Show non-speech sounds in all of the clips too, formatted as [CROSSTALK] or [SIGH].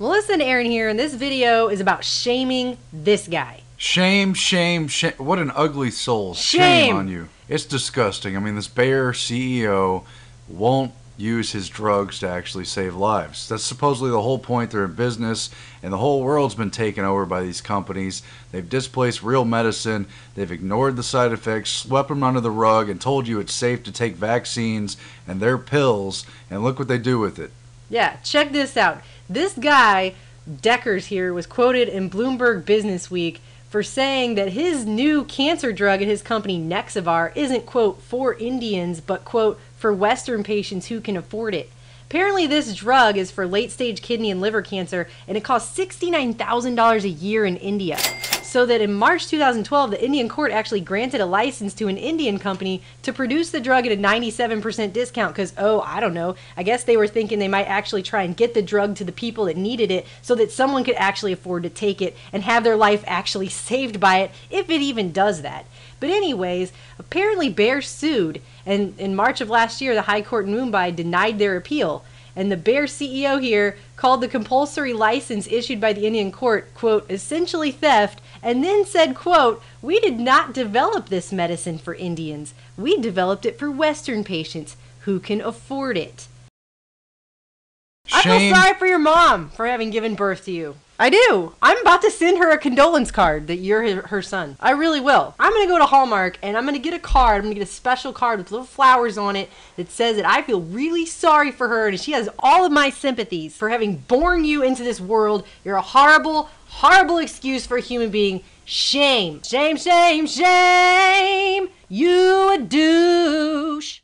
Melissa and Aaron here, and this video is about shaming this guy. Shame, shame, shame. What an ugly soul. Shame. on you. It's disgusting. I mean, this Bayer CEO won't use his drugs to actually save lives. That's supposedly the whole point. They're in business, and the whole world's been taken over by these companies. They've displaced real medicine. They've ignored the side effects, swept them under the rug, and told you it's safe to take vaccines and their pills, and look what they do with it. Yeah, check this out. This guy, Dekkers here, was quoted in Bloomberg Business Week for saying that his new cancer drug at his company Nexavar isn't, quote, for Indians, but, quote, for Western patients who can afford it. Apparently, this drug is for late stage kidney and liver cancer, and it costs $69,000 a year in India so that in March 2012, the Indian court actually granted a license to an Indian company to produce the drug at a 97% discount because, oh, I don't know, I guess they were thinking they might actually try and get the drug to the people that needed it so that someone could actually afford to take it and have their life actually [LAUGHS] saved by it, if it even does that. But, anyways, apparently Bayer sued, and in March of last year, the High Court in Mumbai denied their appeal. And the Bayer CEO here called the compulsory license issued by the Indian court, quote, essentially theft and then said, quote, We did not develop this medicine for Indians. We developed it for Western patients who can afford it. I feel Shame. sorry for your mom for having given birth to you. I do. I'm about to send her a condolence card that you're her, her son. I really will. I'm going to go to Hallmark and I'm going to get a card. I'm going to get a special card with little flowers on it that says that I feel really sorry for her and she has all of my sympathies for having born you into this world. You're a horrible, horrible excuse for a human being. Shame. Shame, shame, shame. You a douche.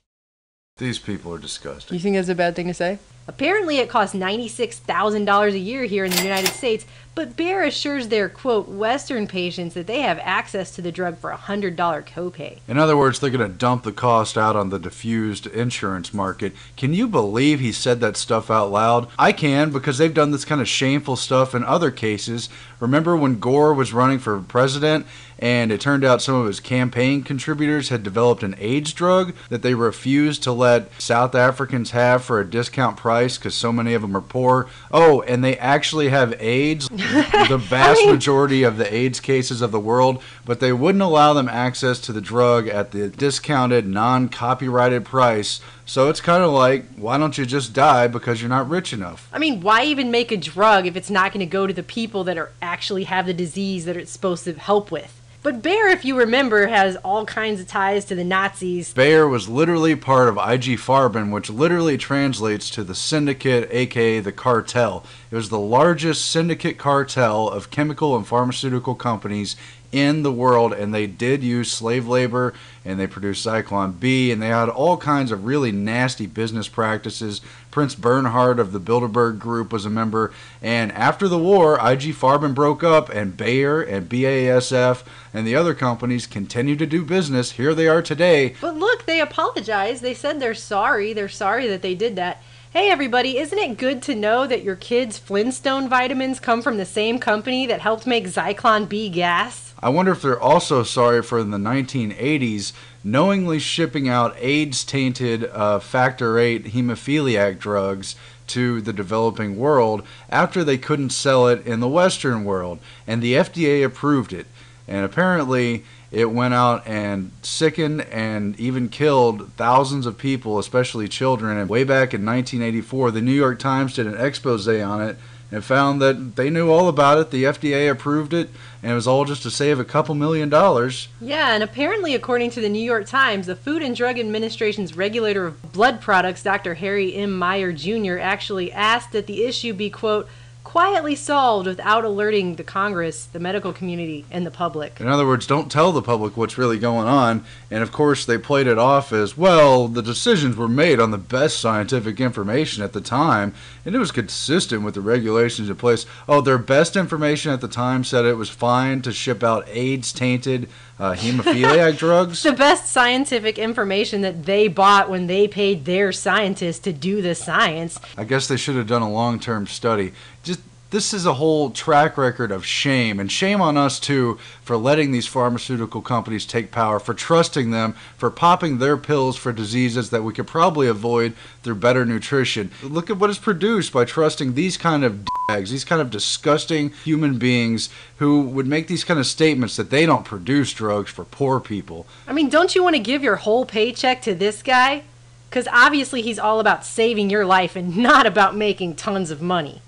These people are disgusting. You think that's a bad thing to say? Apparently, it costs $96,000 a year here in the United States, but Bayer assures their, quote, Western patients that they have access to the drug for a $100 copay. In other words, they're going to dump the cost out on the diffused insurance market. Can you believe he said that stuff out loud? I can because they've done this kind of shameful stuff in other cases. Remember when Gore was running for president and it turned out some of his campaign contributors had developed an AIDS drug that they refused to let South Africans have for a discount price because so many of them are poor? Oh, and they actually have AIDS, [LAUGHS] the vast mean- majority of the AIDS cases of the world, but they wouldn't allow them access to the drug at the discounted, non copyrighted price. So it's kind of like, why don't you just die because you're not rich enough? I mean, why even make a drug if it's not going to go to the people that are actually have the disease that it's supposed to help with? But Bayer, if you remember, has all kinds of ties to the Nazis. Bayer was literally part of IG Farben, which literally translates to the syndicate, aka the cartel. It was the largest syndicate cartel of chemical and pharmaceutical companies in the world, and they did use slave labor, and they produced Zyklon B, and they had all kinds of really nasty business practices. Prince Bernhard of the Bilderberg Group was a member, and after the war, IG Farben broke up, and Bayer and BASF and the other companies continued to do business. Here they are today. But look, they apologized. They said they're sorry. They're sorry that they did that. Hey, everybody, isn't it good to know that your kids' Flintstone vitamins come from the same company that helped make Zyklon B gas? I wonder if they're also sorry for in the 1980s knowingly shipping out AIDS tainted uh, factor 8 hemophiliac drugs to the developing world after they couldn't sell it in the Western world. And the FDA approved it. And apparently, it went out and sickened and even killed thousands of people, especially children. And way back in 1984, the New York Times did an expose on it and found that they knew all about it. The FDA approved it, and it was all just to save a couple million dollars. Yeah, and apparently, according to the New York Times, the Food and Drug Administration's regulator of blood products, Dr. Harry M. Meyer Jr., actually asked that the issue be, quote, quietly solved without alerting the Congress, the medical community, and the public. In other words, don't tell the public what's really going on. And of course, they played it off as well, the decisions were made on the best scientific information at the time, and it was consistent with the regulations in place. Oh, their best information at the time said it was fine to ship out AIDS tainted uh, hemophiliac [LAUGHS] drugs. the best scientific information that they bought when they paid their scientists to do the science. I guess they should have done a long term study. Just this is a whole track record of shame and shame on us too for letting these pharmaceutical companies take power for trusting them for popping their pills for diseases that we could probably avoid through better nutrition look at what is produced by trusting these kind of bags these kind of disgusting human beings who would make these kind of statements that they don't produce drugs for poor people I mean, don't you want to give your whole paycheck to this guy? Because obviously he's all about saving your life and not about making tons of money.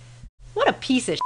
What a piece of